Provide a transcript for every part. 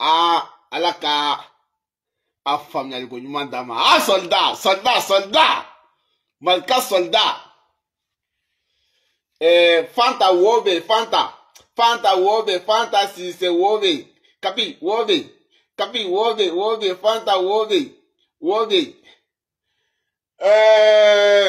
aa ala ka a faamuyaliko ɲuman d'a ma a sɔlida sɔlida sɔlida malika sɔlida eh, fanta wo bɛ fanta fanta wo bɛ fanta sise wo bɛ kapi wo bɛ kapi wo bɛ wo bɛ fanta wo bɛ wo bɛ eh,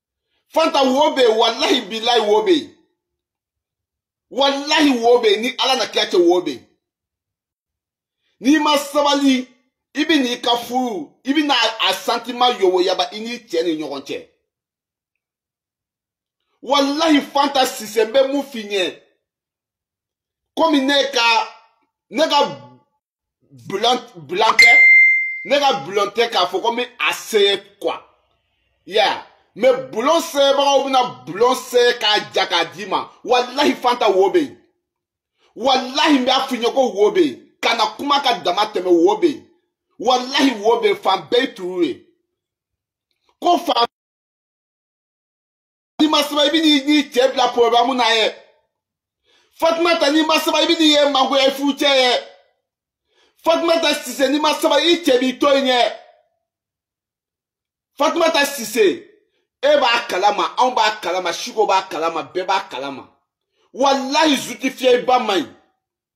fanta wo bɛ yen walahi bilahi wo bɛ yen walahi wo bɛ yen ni ala na kɛ cɛ wo bɛ yen n'i ma sabali i bɛ n'i ka furu i bɛ na a santima yɔwɔyaba i n'i cɛ ni ɲɔgɔn cɛ walahi fanta sisɛ bɛ mun f'i ɲɛ komi ne ka ne ka bulan bulan tɛ ne ka bulon tɛ k'a fɔ ko n bɛ a seye kuwa ya mɛ bulon seyebagaw bɛna bulon seye k'a ja k'a d'i ma walahi fanta wo bɛ yen walahi n b'a f'i ye ko wo bɛ yen ka na kuma ka dama tɛmɛ wo bɛ yen walahi wo bɛ yen fan bɛɛ ye turu ye ko fan ni masaba ibi ni ni cɛ bila porobamu na yɛ fatumata ni masaba ibi ni yɛ mangoya i furu cɛ yɛ fatumata sise ni masaba i cɛ b'i to yen yɛ fatumata sise e b'a kalama anw b'a kalama siko b'a kalama bɛɛ b'a kalama walayi zuti fiyɛ i ba man ɲi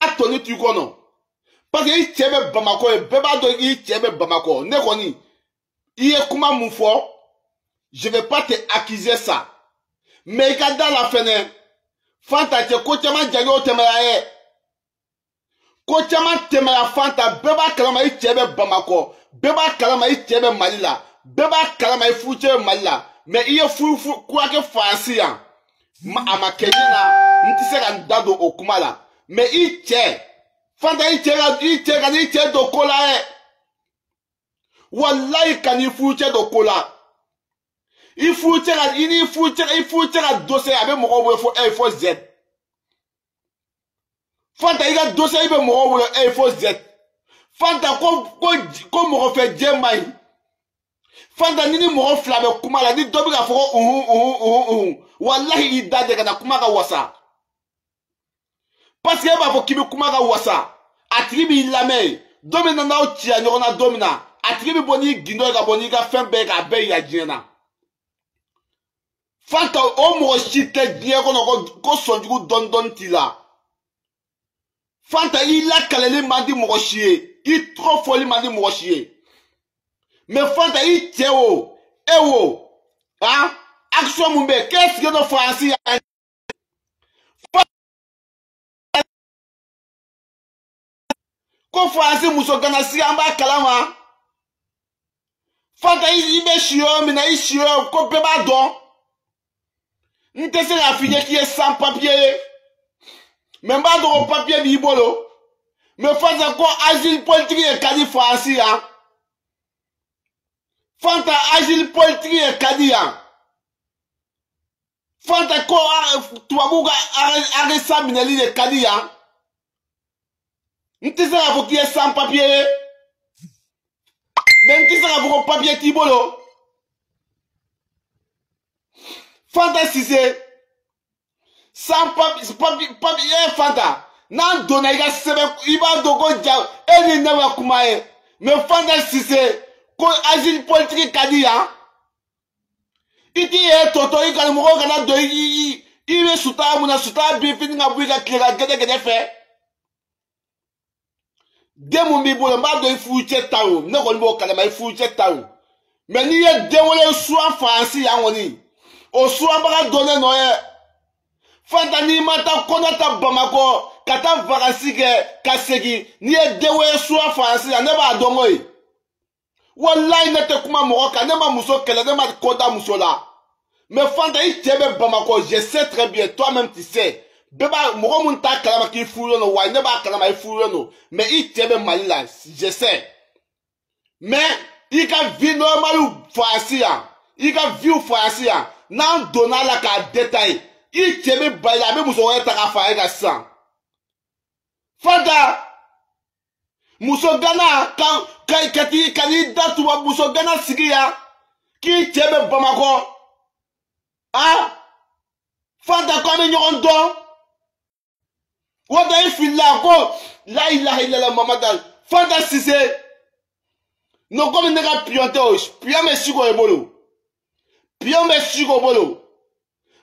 a tɔ ni t'i kɔnɔ parce que i cɛ bɛ bamakɔ ye bɛɛ b'a dɔn i cɛ bɛ bamakɔ ne kɔni i ye kuma mun fɔ je vais pas te accuser ça mais i ka da la fɛnɛ fanta cɛ ko caman jagɛw tɛmɛra ye ko caman tɛmɛya fan ta bɛɛ b'a kalama i cɛ bɛ bamakɔ bɛɛ b'a kalama i cɛ bɛ mali la bɛɛ b'a kalama i furucɛ bɛ mali la mɛ i ye furu furu kura kɛ faransi yan a ma kɛ ɲɛ na n tɛ se ka n da don o kuma la mɛ i cɛ fanta i cɛ ka i cɛ ka n'i cɛ don ko la yɛ walayi ka n'i furucɛ don ko la i furucɛ ka i n'i furucɛ i furucɛ ka dose a bɛ mɔgɔw wele fo ɛ fo zɛd fanta i ka dosɛ i bɛ mɔgɔw bolo e fo zɛ fanta ko ko ko mɔgɔ fɛ jɛ man ɲi fanta ni ni mɔgɔ fila bɛ kuma la ni dɔ bɛ ka fɔ ko uhun uhun uhun uhun walahi i da jɛ ka na kuma ka wasa paseke e b'a fɔ k'i bɛ kuma ka wasa a tigi b'i lamɛn ye don min na n'aw ciya ɲɔgɔn na don min na a tigi bɛ bɔ n'i gindɔ ye ka bɔ n'i ka fɛn bɛɛ ye k'a bɛɛ yira diɲɛ na. fanta o mɔgɔ si tɛ diɲɛ kɔnɔ ko sɔnjugu dɔɔni dɔɔni t'i la fanta i lakaleli man di mɔgɔ si ye i tɔgɔ fɔli man di mɔgɔ si ye mɛ fanta i cɛ o e wo a action mun bɛ yen k'e sigilen don faransi yan ko faransi muso gana sigi an b'a kalama fata i bɛ si yɔrɔ min na i si yɔrɔ ko bɛɛ b'a dɔn n tɛ se k'a f'i ye k'i ye san papiye ye mɛ n b'a dɔn ko papiye b'i bolo mɛ fata ko azili politiki ye ka di faransi yan fanta azili politiki ye ka di yan. fanta ko tubabuw ka aresa minɛli de ka di yan n tɛ se k'a fɔ k'i ye san papiye ye mɛ n tɛ se k'a fɔ ko papiye t'i bolo fanta sise san papiye papiye eh, fanta n'an donna i ka sɛbɛn i b'a dɔn ko ja e ni ne ka kuma ye mɛ fanta sise ko asile politiki ka di yan. i t'i yɛrɛ tɔtɔ i kana mɔgɔw kana don i i bɛ suta mun na suta bin fini ka bɔ i ka tile ka gɛdɛgɛdɛ fɛ den mun b'i bolo n b'a dɔn i furucɛ ta o ne kɔni b'o kalama i furucɛ ta o mɛ n'i ye den wɛrɛ suwa faransi yan kɔni o suwabaga dɔnnen nɔ ye fanta n'i ma taa kɔnɔ ta bamakɔ ka taa vakansi kɛ ka segin n'i ye den wɛrɛ suwa faransi yan ne b'a dɔn ko ye walayi ne tɛ kuma mɔgɔ kan ne ma muso kɛlɛ ne ma ko da muso la mais fanta i cɛ bɛ bamakɔ je sais très bien toi même tu sais bɛɛ b'a mɔgɔ mun t'a kalama k'i furulen don wa ne b'a kalama i furulen don mais i cɛ bɛ mali la je sais mais i ka vie normaliw fayasi yan i ka viw fayasi yan n'an donna a la k'a détailler i cɛ bɛ bali a bɛ muso wɛrɛ ta k'a fara e kan sisan fanta muso gana kan ka ka t'i ka n'i da tuba muso gana sigi ya k'i cɛ bɛ bamakɔ a fanta ko an bɛ ɲɔgɔn dɔn wata i filila ko la ilaha ilala mamada fanta sise no komi ne ka piyɔn tɛ o piyɔn bɛ si k'o ye bolo. piyon bɛ siko bolo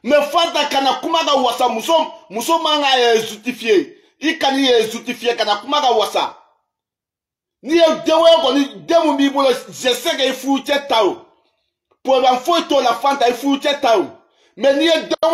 mɛ fata kana kuma ka wasa muso muso man ka yɛrɛ zutifiye i kana i yɛrɛ zutifiye kana kuma ka wasa n'i ye den wɛrɛ kɔni den mun b'i bolo je sais que i furu cɛ ta o problème foyi t'o la fanta i furu cɛ ta o mɛ n'i ye den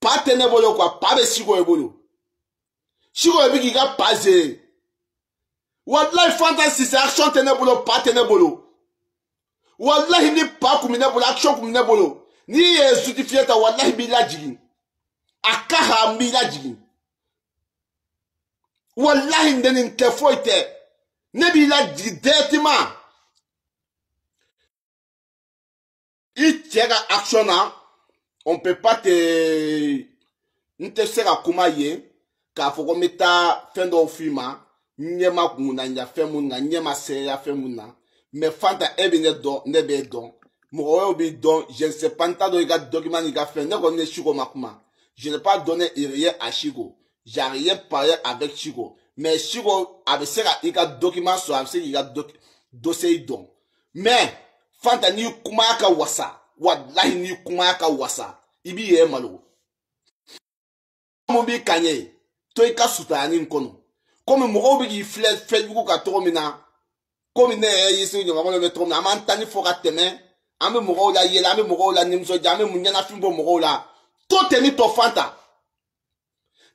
pa tɛ ne bolo kuwa pa bɛ siko ye bolo siko ye bi k'i ka pa zere walayi fanta sise action tɛ ne bolo pa tɛ ne bolo walayi ni pa kun bɛ ne bolo action kun bɛ ne bolo n'i ye zutifiye ta walayi b'i lajigin a ka ha n b'i lajigin walayi n tɛ nin tɛ foyi tɛ ne b'i lajigin dɛtima. i cɛ ka action na on peut pas te n tɛ se ka kuma yen k'a fɔ ko n bɛ taa fɛn dɔw f'i ma n ɲɛ ma kunna ɲa fɛn mun na n ɲɛ ma seereya fɛn mun na mɛ fanta e bɛ ne dɔn ne b'e dɔn mɔgɔ wɛrɛw b'i dɔn je ne sais pas n t'a dɔn i ka document n'i ka fɛn ne kɔni ne siko ma kuma je n'ai pas donné rien à siko j'ai rien parlé avec siko mɛ siko a bɛ se ka i ka document sɔrɔ a bɛ se k'i ka dossier dɔn mɛ fanta n'i kuma ka wasa walahi n'i kuma ka wasa i b'i yɛrɛ malo mun b'i kan ye to i ka sutayani in kɔnɔ komi mɔgɔw bɛ k'i filɛ fɛnjugu ka cogo min na komi ne yɛrɛ ye segu ɲamakalaw bɛ cogo min na an b'an tani fɔ ka tɛmɛ an bɛ mɔgɔw la yɛlɛ an bɛ mɔgɔw la nisɔndiya an bɛ mun ɲɛnafin bɔ mɔgɔw la to tɛ ni tɔ fanta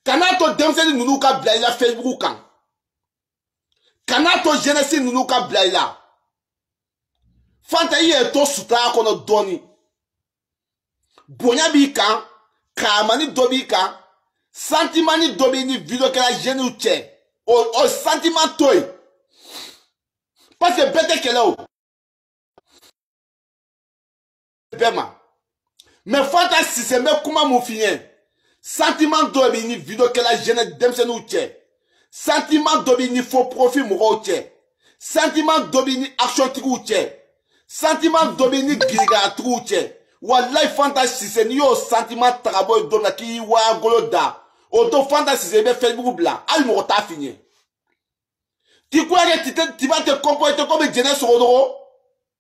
kan'a to denmisɛnnin ninnu ka bila i la fɛnjugu kan kana to jeunesse ninnu ka bila i la fanta i yɛrɛ to sutaya kɔnɔ dɔɔni bonya b'i kan kaamani dɔ b'i kan santimani dɔ b'i ni vidokɛla jeunew cɛ o o santiman to yen parce que bɛɛ tɛ kɛlɛ o bɛɛ ma mɛ fata sisɛ n bɛ kuma mun f'i ye santiman dɔ b'i ni vidokɛla jɛnɛ denmisɛnninw cɛ santiman dɔ b'i ni fo profi mɔgɔw cɛ santiman dɔ b'i ni actiontigiw cɛ santiman dɔ b'i ni girigayatigiw cɛ walayi fanta sise n'i y'o santiman ta ka bɔ ye don na k'i waa golo da o don fanta sise i bɛ fɛnjugu bila hali mɔgɔ t'a f'i ye ti kulonkɛ ti tɛ tiba tɛ kɔnpɔye tɛ komi jɛnɛ sogodogo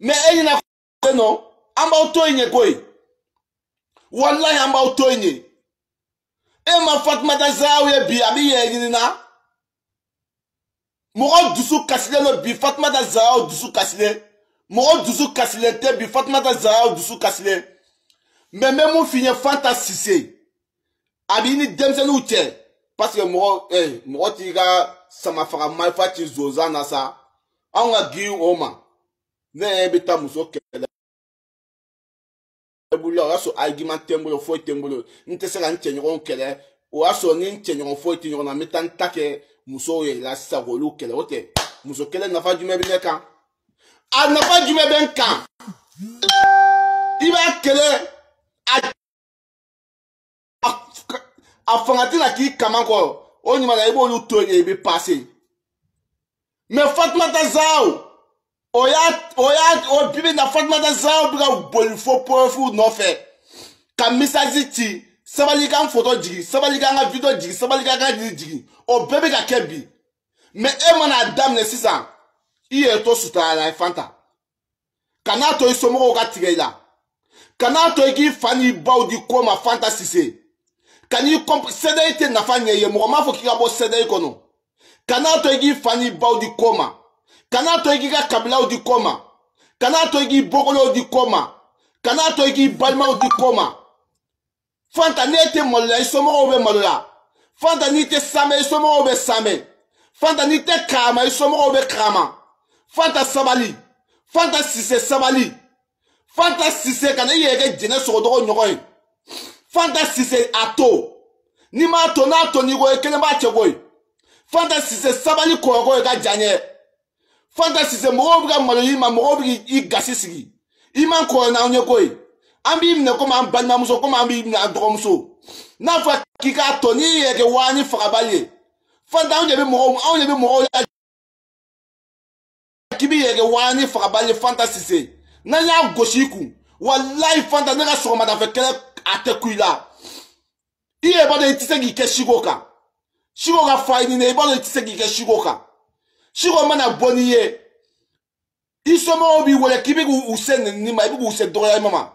mɛ e ɲɛna ko nɔ an b'aw to yen ɲɛ koyi walayi an b'aw to yen ɲɛ e ma fatumata zayaw ye bi a bɛ yɛrɛ ɲininna mɔgɔ dusu kasilen don bi fatumata zayaw dusu kasilen mɔgɔ dusu kasilen tɛ bi fatumata zayaw dusu kasilen mɛ n bɛ mun f'i ye fanta sise a b'i ni denmisɛnninw cɛ paseke mɔgɔ eh, mɔgɔ t'i ka samafaga marifa ci zonzan na sa anw ka giri o ma ne yɛrɛ bɛ taa muso kɛlɛ bolo o y'a sɔrɔ argument tɛ n bolo foyi tɛ n bolo n tɛ se ka n cɛɲɔgɔnw kɛlɛ o y'a sɔrɔ ni n cɛɲɔgɔn foyi tɛ ɲɔgɔn na n bɛ taa n ta kɛ musow yɛrɛ la sisan k'olu kɛlɛ o tɛ muso kɛlɛ nafa jumɛn bɛ ne kan a nafa jumɛn bɛ n kan i b'a kɛlɛ a a fanga tɛna k'i kama kɔrɔ o ɲuman na i b'olu to yen i bɛ pase mɛ fatumata zaw o y'a o y'a o bibi na fatumata zaw bɛ ka boli fo porofuw nɔfɛ ka misazi ci sabalikan foto jigin sabalikan ka video jigin sabalikan ka jiri jigin o bɛɛ bɛ ka kɛ bi mɛ e mana a daminɛ sisan i yɛrɛ to suturala ye fanta ka n'a to i somɔgɔw ka tigɛ i la ka n'a to i k'i fa n'i baw di ko ma fanta sise ka n'i sɛdɛyi tɛ nafa ɲɛ ye mɔgɔ m'a fɔ k'i ka bɔ sɛdɛyi kɔnɔ ka n'a to i k'i fa n'i baw di ko ma ka n'a to i k'i ka kabilaw di ko ma ka n'a to i k'i bɔkolow di ko ma ka n'a to i k'i balimaw di ko ma fanta n'e tɛ maloya i somɔgɔw bɛ maloya fanta n'i tɛ samɛ i somɔgɔw bɛ samɛ fanta n'i tɛ kaama i somɔgɔw bɛ kaama fanta sabali fanta sise sabali fanta sise kana i yɛrɛ kɛ jɛnɛ sɔgɔdɔgɔ ɲɔgɔn ye fanta sise a to n'i m'a to n'a to n'i ko ye kelen b'a cɛ ko ye fanta sise sabali kɔyɔkɔ ye ka jan ye fanta sise mɔgɔw bɛ ka malo i ma mɔgɔw bɛ k'i gasi sigi i man kɔrɔ n'aw ɲɛ ko ye an b'i minɛ komi an balimamuso komi an b'i minɛ an dɔgɔmuso n'a fɔra k'i k'a tɔ n'i yɛrɛ kɛ waa ni fagabali ye fanta anw de bɛ mɔgɔw anw de bɛ mɔgɔw la k'i b'i yɛrɛ kɛ waa ni fagabali ye fanta sise n'an y'a gosi i kun walayi fanta ne ka sɔgɔmadafɛ kɛlɛ a tɛ ku i la. i yɛrɛ b'a dɔn i tɛ se k'i kɛ siko kan siko ka fa i ni na i b'a dɔn i tɛ se k'i kɛ siko kan siko mana bɔ n'i ye i somɔgɔw b'i wele k'i bɛ k'u se nɛni ma i bɛ k'u se dɔgɔyama ma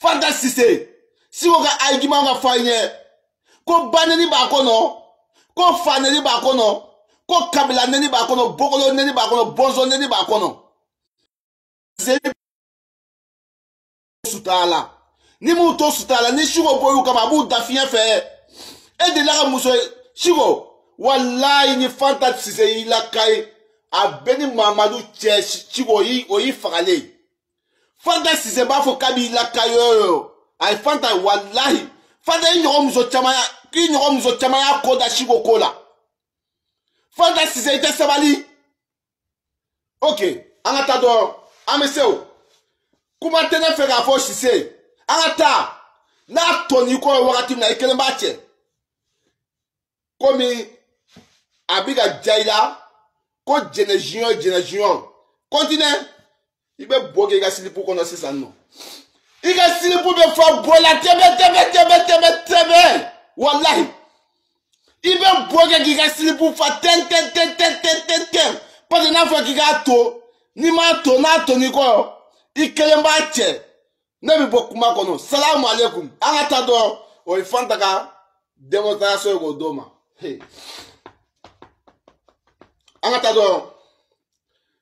fanta sise siko ka ayigiman ka fa i ɲɛ ko ba nɛni b'a kɔnɔ ko fa nɛni b'a kɔnɔ ko kabila nɛni b'a kɔnɔ bɔkolo nɛni b'a kɔnɔ bɔnsɔn nɛni b'a kɔnɔ suta a la ni m'u to suta a la ni siko bɔ y'u kama a b'u da fiɲɛ fɛ e delila ka muso ye siko walayi ni fanta sise y'i la ka ye a bɛ ni mamadu cɛ siko o y'i fagalen fanta sise b'a fɔ k'a b'i la ka ye o a ye fanta walayi fanta i ɲɔgɔn muso caman y'a k'i ɲɔgɔn muso caman y'a ko da siko ko la fanta sise i tɛ sabali. ok an ka taa dɔrɔn an bɛ se o kuma tɛ ne fɛ k'a fɔ sise an ka taa n'a tɔn'i kɔrɔ wagati min na i kelen b'a cɛ komi a bɛ ka ja i la ko jɛnɛ jiyɔn jɛnɛ jiyɔn kɔntinɛ i bɛ bɔ kɛ i ka silipu kɔnɔ sisan nɔ i ka silipu bɛ fa bɔ la tɛbɛ tɛbɛ tɛbɛ tɛbɛ tɛbɛ walahi i bɛ bɔ kɛ k'i ka silipu fa tɛntɛntɛntɛntɛntɛn parce que n'a fɔ k'i k'a to n'i m'a to n'a to n'i kɔ i kelen b'a cɛ ne bɛ bɔ kuma kɔnɔ salamu aleykum an ka taa dɔrɔn o ye fanta ka demonstration ye k'o d'o ma an ka taa dɔrɔn.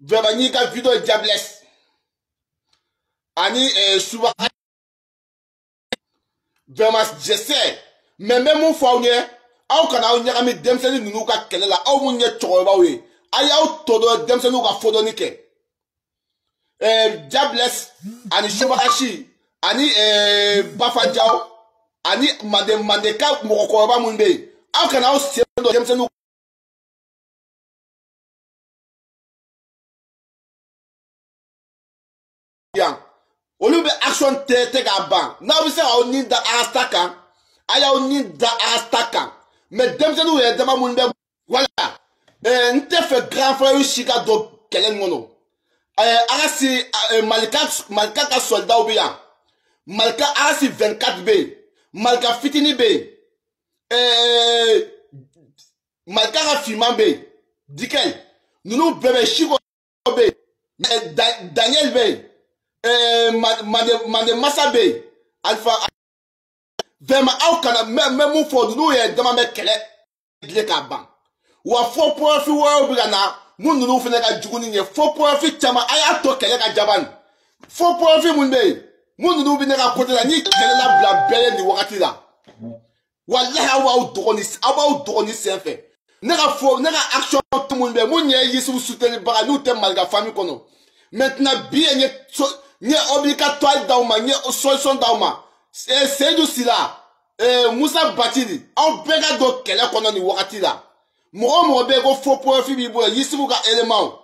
vraiment n'i ka video ye jabless ani eh, suba vraiment je sais mais n bɛ mun fɔ aw ɲɛ aw kana aw ɲagami denmisɛnnin ninnu ka kɛlɛ la aw mun ye cɛkɔrɔbaw ye a y'aw tɔ dɔ denmisɛnninw ka fɔdɔni kɛ eh, jabless ani subagasi ani eh, bafajaw ani manden mandeka mɔgɔkɔrɔba minnu bɛ yen aw kana aw sen dɔ denmisɛnninw yan olu bɛ action tɛ tɛ ka ban n'aw bɛ se ka aw ni da asta kan a y'aw ni da asta kan mɛ denmisɛnninw yɛrɛ dama minnu bɛ wala ɛɛ n tɛ fɛ grand frère si ka don kɛlɛ nin kɔnɔ ɛɛ an ka si ɛɛ malika malika ka sɔlidaw bɛ yan malika an ka si 24 bɛ yen malika fitini bɛ yen ɛɛ. malikan ka finman bɛ yen dikɛ yen ninnu bɛɛ bɛ si kɔ bɛ yen daniel bɛ yen ɛɛ mande mande masa bɛ yen alifa vɛma aw kana mɛ mɛ mun fɔ ninnu yɛrɛ dama bɛ kɛlɛ dilen k'a ban wa fɔ pɔrɔfi wɛrɛw bɛ ka na mun ninnu fana ka jugu ni ye fɔ pɔrɔfi caman a y'a to kɛlɛ ka jaba nin fɔ pɔrɔfi mun bɛ yen mun ninnu bɛ ne ka kote la ni kɛlɛ labila bɛɛ ye nin wagati la. walahi aw b'aw dɔgɔni aw b'aw dɔgɔni sen fɛ ne ka fo ne ka action tɛ minnu bɛ mun ɲɛ yisufu sutɛnibaga n'u tɛ malika fami kɔnɔ maintenant bi ye n ye so n ye obligatoire d'aw ma n ye solution d'aw ma eh, seyidu sila eh, musa batili aw bɛɛ ka don kɛlɛ kɔnɔ nin wagati la mɔgɔ mɔgɔ bɛ ko fo pɔrɔfi b'i bolo yisufu ka élément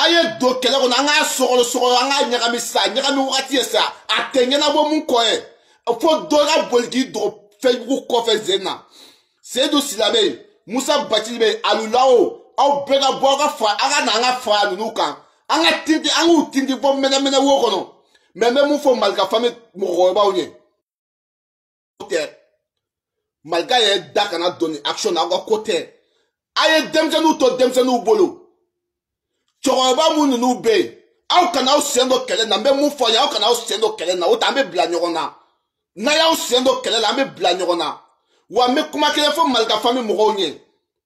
a ye don kɛlɛ kɔnɔ an k'a sɔgɔlɔ sɔgɔlɔ an k'a ɲagami sa ɲagami wagati ye sa a tɛ ɲɛnabɔ mun kɔ ye fo dɔ ka boli k'i dogo fɛnjugu kɔfɛ zen na seyidu sila bɛ yen musa bacili bɛ yen alulawo aw bɛɛ ka bɔ aw ka fa aw ka na an ka fa ninnu kan an ka tinti an k'u tinti bɔ mɛnɛmɛnɛ wo kɔnɔ mɛ n bɛ mun fɔ malika fami mɔgɔkɔrɔbaw ye tɛ malika yɛrɛ da kana don ni action na aw ka ko tɛ a ye denmisɛnninw to denmisɛnninw bolo cɛkɔrɔba mun ninnu bɛ yen aw kana aw sen don kɛlɛ na n bɛ mun fɔ ye aw kana aw sen don kɛlɛ na o tɛ an bɛ bila ɲɔgɔn na n'a y'aw sen don kɛlɛ la an bɛ bila ɲɔgɔn na wa n bɛ kuma kelen fɔ malika fami mɔgɔw ye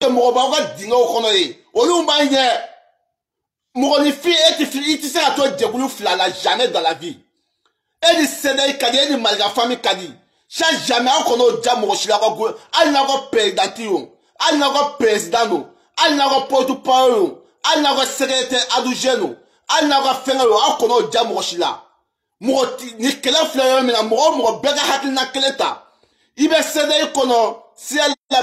kɛ mɔgɔba aw ka dingɛw kɔnɔ ye olu b'a ɲɛ mɔgɔninfin e ti fili i ti se ka to jɛkulu fila la jamais dans la vie e ni sɛnɛ ka di e ni malika fami ka di sa jamais aw kɔnɔ o ja mɔgɔ si la ka go hali n'aw ka perezidanti ye o hali n'aw ka perezidan don hali n'aw ka pɔtu pɔyɔ ye o hali n'aw ka sɛgɛtɛ aduzɛn don hali n'aw ka fɛngɛ don aw kɔnɔ o ja mɔgɔ si la mɔgɔ ti ni kɛlɛ filɛ yɔrɔ min na mɔgɔ o mɔgɔ bɛɛ ka hakilina kelen ta i bɛ sɛnɛ kɔnɔ siyɛli la.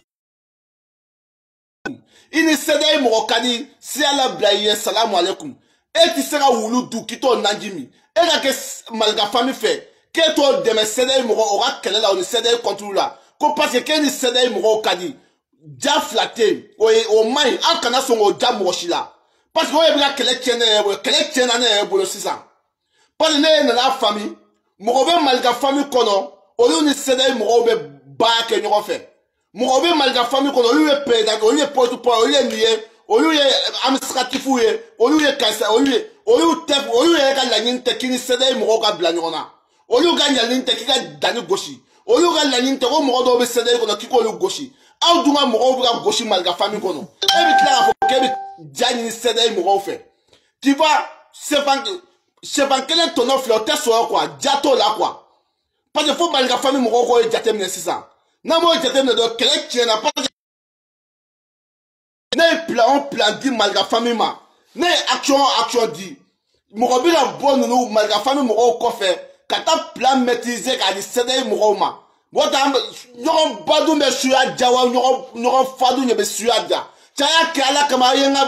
i ni sɛdɛ ye mɔgɔ ka di siya labila i ye salamu aleykum e ti se ka wulu du k'i t'o naji min e ka kɛ malika fami fɛ k'e t'o dɛmɛ sɛdɛ ye mɔgɔ o ka kɛlɛ la o ni sɛdɛ ye kɔntulu la ko parce que k'e ni sɛdɛ ye mɔgɔw ka di ja fila tɛ yen o ye o man ɲi an kana sɔn k'o ja mɔgɔ si la parce que o de bɛ ka kɛlɛ tiɲɛ ne yɛrɛ bolo kɛlɛ tiɲɛna ne yɛrɛ bolo sisan pali ne ye nana fami mɔgɔ bɛ mali ka fami kɔnɔ olu ni sɛdɛyi mɔgɔw bɛ baara kɛ ɲɔgɔn fɛ mɔgɔ bɛ mali ka fami kɔnɔ olu ye peredan olu ye pɔtupɔ olu ye nin ye olu ye amisakatifu ye olu ye karisa olu ye olu tɛ olu yɛrɛ ka laɲini tɛ k'i ni sɛdɛyi mɔgɔw ka bila ɲɔgɔn na olu ka laɲini tɛ k'i ka danni gosi olu ka laɲini tɛ ko mɔgɔ dɔw bɛ sɛdɛyi kɔnɔ k'i k'olu gosi aw dun ka mɔgɔw bɛ ka gosi mali ka fami kɔnɔ e bɛ tila k'a fɔ k'e bɛ ja ɲini sɛdɛyi mɔgɔw fɛ qui va sɛfan sɛfan kelen tɔnɔ filɛ o tɛ sɔrɔ quoi ja t'o la quoi parce que fo balika fami mɔgɔw k'o ye jateminɛ sisan n'an b'o jateminɛ dɔrɔn kɛlɛ tiɲɛna parce que ne ye plan o plan di malika fami ma ne ye action o action di mɔgɔ bɛ ka bɔ ninnu malika fami mɔgɔw kɔfɛ ka taa plan maîtriser k'a di sɛdɛyi mɔgɔw ma o ta ɲɔgɔn badun bɛ suya ja wa ɲɔgɔn ɲɔgɔn fadun de bɛ suya ja caya kɛ ala kama a ye n ka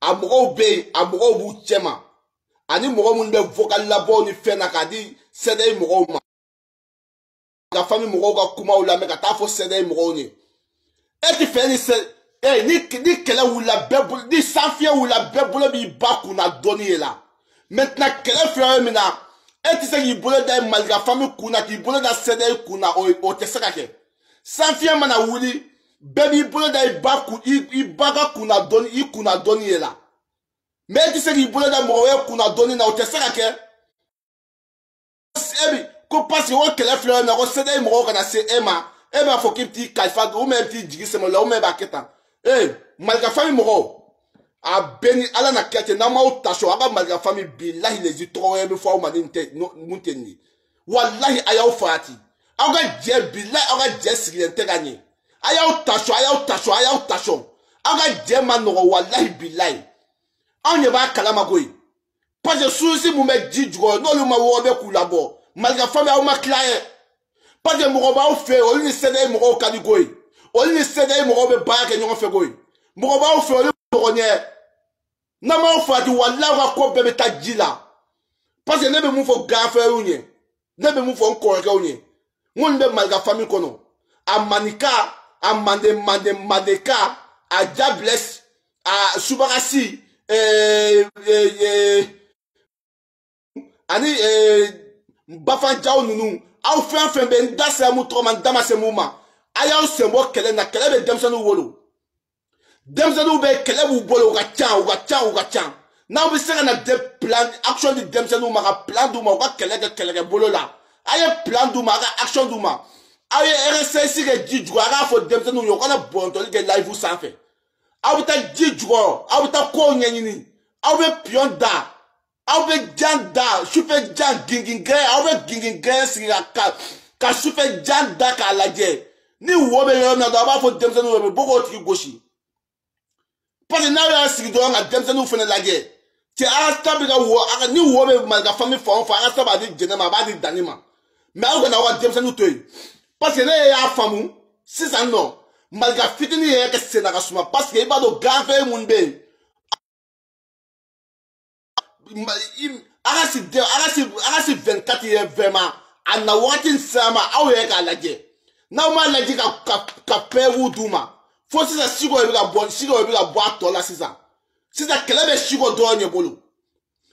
a mɔgɔw bɛ yen a mɔgɔw b'u cɛma ani mɔgɔ minnu bɛ vocal labɔw ni fɛn na k'a di sɛdɛyi mɔgɔw ma ka fami mɔgɔw ka kumaw lamɛn ka taa fɔ sɛdɛyi mɔgɔw ye e ti fɛ ni sɛ e ni ni kɛlɛ wulila bɛɛ bolo ni sanfiɲɛ wulila bɛɛ bolo b'i ba kunna dɔɔni ye la maintenant kɛlɛ filɛ yɔrɔ min na e ti se k'i bolo da malika fami kun na k'i bolo da sɛdɛyi kun na o tɛ se ka kɛ sanfiɲɛ mana wuli bɛɛ b'i bolo da i ba kun i ba ka kunna dɔɔni i kunna dɔɔni yɛrɛ la mɛ e tɛ se k'i bolo da mɔgɔ wɛrɛ kunna dɔɔni na o tɛ se ka kɛ e bi ko paseke o kɛlɛ filɛ yɔrɔ min na ko sɛdɛ mɔgɔw kana se e ma e b'a fɔ k'i bɛ t'i kalifa don ubiyɛn i bɛ t'i jigi sɛmɛ o la ubiyɛn e b'a kɛ tan ee malika fami mɔgɔw a bɛɛ ni ala na kɛ ten n'an m'aw ta so aw ka malika fami bilahi lezi tɔgɔ wɛrɛ bɛ fɔ aw ma ni tɛ mun tɛ nin ye walahi a y'aw faga ten aw ka jɛ bila aw ka jɛ sigilen tɛ ka ɲɛ a y'aw tasɔ a y'aw tasɔ a y'aw tasɔ aw ka jɛ ma nɔgɔ walahi bilayi anw ɲɛ b'a kalama koyi parce que surusi mun bɛ ji jukɔrɔ n'olu ma wɔgɔ bɛ k'u labɔ malika fɛn bɛ aw ma tila yɛ parce que mɔgɔ b'aw fɛ olu ni sɛdɛye mɔgɔw ka di koyi olu ni sɛdɛye mɔgɔw bɛ baara kɛ ɲɔgɔn fɛ koyi mɔgɔ b'aw fɛ olu mɔgɔ ɲɛ n'an m'aw farati walayi aw ka ko bɛɛ bɛ taa ji la parce que ne bɛ mun fɔ gafɛrɛw ɲɛ ne bɛ mun fɔ n kɔrɔkɛw ɲɛ n ko nin bɛ malika fami kɔnɔ a manika a mande mande mandeka a jablɛs a subagasi ɛɛ ɛɛ ani ee eh, bafanjaw ninnu aw fɛn fɛn bɛ n da sera mu tɔgɔ ma n da ma se mun ma a y'aw senbɔ kɛlɛ na kɛlɛ bɛ denmisɛnninw wolo denmisɛnninw bɛ kɛlɛ b'u bolo u ka ca u ka ca u ka ca n'aw bɛ se ka na de plan action di denmisɛnninw ma ka plan d'u ma u ka kɛlɛ kɛ kɛlɛkɛ bolo la a ye plan d'u ma a ka action d'u ma aw ye rsc kɛ ji jukɔrɔ a k'a fɔ denmisɛnninw ye u kana bɔntɔli kɛ layifu sanfɛ aw bɛ taa ji jukɔrɔ aw bɛ taa kow ɲɛɲini aw bɛ piyɔn da aw bɛ jan da sufɛ jan gingin gɛrɛ aw bɛ gingin gɛrɛ sigi ka ka ka sufɛ jan da k'a lajɛ ni wo bɛ yɔrɔ min na dɔrɔn a b'a fɔ denmisɛnninw yɛrɛ bɛ bɔ k'o tigi gosi parce que n'aw y'a sigi dɔrɔn ka denmisɛnninw fana lajɛ cɛ ala ta bɛ ka wo a ka ni wo bɛ marika fami fan o fan ala ta b'a di jɛnɛ ma a b'a di danni ma mɛ aw kana aw ka denmisɛnninw to yen parce que ne y'a faamu sisan nɔ marika fitinin yɛrɛ ka senna ka suma parce que i b'a dɔn ganfɛn minnu bɛ yen ala si dɛ ala si ala si fɛn kati yɛ fɛn ma a na wagati in sira ma aw yɛrɛ k'a lajɛ n'aw m'a lajɛ ka ka ka pɛɛwu d'u ma fo sisan siko yɛrɛ bɛ ka bɔ siko yɛrɛ bɛ ka bɔ a tɔ la sisan sisan kɛlɛ bɛ siko dɔrɔn ɲɛ bolo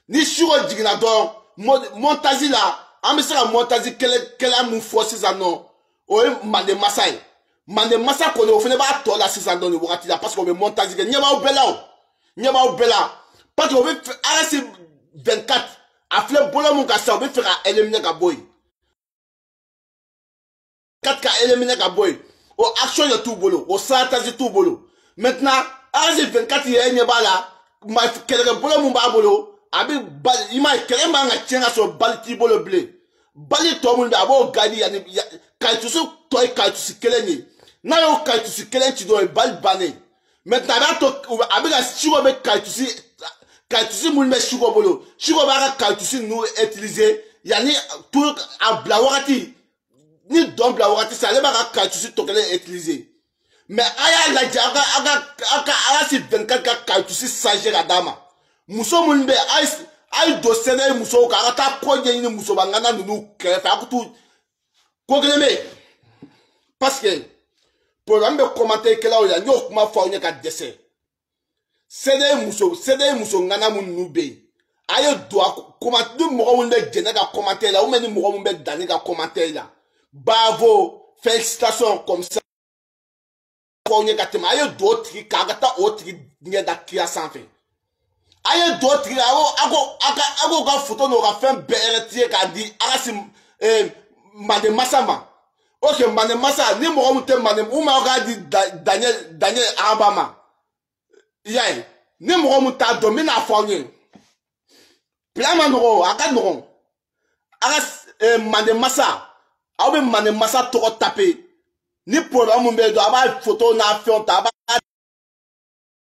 ni siko jiginna dɔrɔn mɔntazi la an bɛ se ka mɔntazi kɛlɛ kɛlɛ mun fɔ sisan nɔ o ye manden masa ye manden masa kɔni o fana b'a tɔ la sisan dɔɔni wagati la parce que o bɛ montage kɛ ɲɛbaaw bɛɛ la o ɲɛbaaw bɛɛ la parce que o bɛ fɛ arasi 24 a filɛ bolo mun ka sa o bɛ fɛ ka éliminer ka bɔ yen 4 ka éliminer ka bɔ yen o action de t'u bolo o stratégie t'u bolo maintenant arasi 24 yɛrɛ ɲɛ b'a la ma kɛlɛkɛ bolo mun b'a bolo a bɛ bali i ma ye kɛlɛ man ka tiɲɛ ka sɔrɔ bali t'i bolo bilen bali tɔ minnu bɛ a b'o gadi yanni kayitusi tɔ ye kayitusi kelen de ye n'a y'o kayitusi kelen ci dɔrɔn bali bannen mɛtɛnɛ a b'a to a bɛ ka siko bɛ kayitusi kayitusi minnu bɛ siko bolo siko b'a ka kayitusi ninnu utiliser yanni tu a bila wagati ni dɔn bila wagati sisan ale b'a ka kayitusi tɔ kelen utiliser. mɛ a y'a lajɛ a ka a ka a ka a ka si bɛnkan ka kayitusi sanze ka d'a ma muso minnu bɛ a ye a ye don sɛnɛ ye musow kan a ka taa kɔ ɲɛɲini musoba ŋana ninnu kɛrɛfɛ a ko t'u ko kelen bɛ yen parce que problème bɛ commentaire kɛlaw la n y'o kuma fɔ aw ɲɛ ka dɛsɛ sɛdɛ muso sɛdɛ muso ŋana mun n'u bɛ yen a ye don a kɔma ni mɔgɔ minnu bɛ jɛnɛ ka kɔmatɛ la ubiyɛn ni mɔgɔ minnu bɛ danni ka kɔmatɛ la bravo felicitation comme ça fɔ n ye ka tɛmɛ a ye don o tigi kan a ka taa o tigi ɲɛ da kira sanfɛ a ye don o tigi la a ko a ko a ka a k'o ka foto n'o ka fɛn bɛɛ yɛrɛ tiye k'a di a ka si eh, manden masa ma oke mane masa ni mɔgɔ min tɛ mane u ma k'a di daɲɛ daɲɛ aba ma i y'a ye ni mɔgɔ min t'a dɔn n bɛna fɔ aw ye bila ma nɔgɔn a ka nɔgɔn a ka eh, mande masa aw bɛ mande masa tɔgɔ tape ni porobilɛmu bɛ yen dɔrɔn a b'a foto n'a fɛnw ta a b'a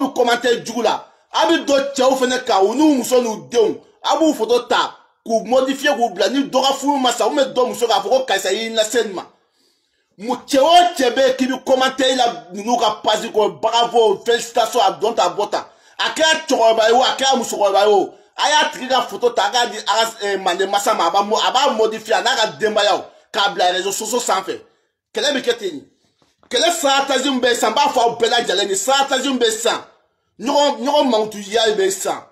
u kɔmantɛ jugu la a bɛ dɔ cɛw fana kan u n'u muso n'u denw a b'u foto ta k'u mɔdifiye k'u bila ni dɔ ka furu ma sa u bɛ dɔ muso k'a fɔ ko karisa y'i lase nin ma mu cɛ o cɛ bɛ yen k'i bɛ kɔmantɛ la ninnu ka pasi kɔ bagafo fɛsitasɔn a dɔn ta a bɔ ta a kɛra cɛkɔrɔba ye o a kɛra musokɔrɔba ye o a y'a tigi ka foto ta a k'a di a ka eh, manden masa ma a b'a mɔdifiye a n'a ka denbayaw k'a bila rezo soso sanfɛ kɛlɛ bɛ kɛ ten kɛlɛ saratazi min bɛ san n b'a fɔ aw bɛɛ lajɛlen ni saratazi min bɛ san ɲɔgɔn ɲɔgɔn mankutuya bɛ san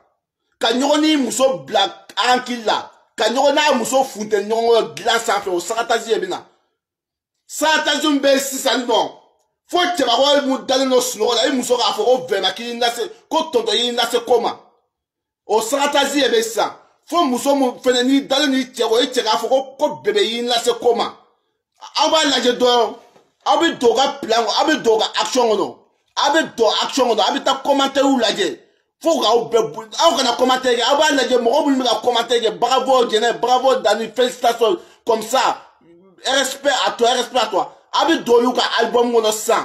ka ɲɔgɔn ni muso bila an kili la ka ɲɔgɔn n'a muso funteni ɲɔgɔn dilan sanfɛ o saratazi de bɛ na saratazi min bɛ sisan nɔ fo cɛbakɔrɔ mun dalen don sunɔgɔ la i muso k'a fɔ ko vɛma k'i lase ko tɔntɔ y'i lase ko ma. o saratazi yɛ bɛ sisan fo muso min fɛnɛ n'i dalen n'i cɛ kɔ e cɛ k'a fɔ ko ko bebe y'i lase ko ma aw b'a lajɛ dɔrɔn aw bɛ don ka plan kɔnɔ aw bɛ don ka action kɔnɔ aw bɛ don action kɔnɔ aw bɛ taa commentaires lajɛ fo k'aw bɛɛ boli aw kana commentaire kɛ aw b'a lajɛ mɔgɔ minnu bɛ ka commentaire kɛ bravo jɛnɛ bravo dani félicitations comme ça respect à toi respect à toi aw bɛ don olu ka album kɔnɔ sisan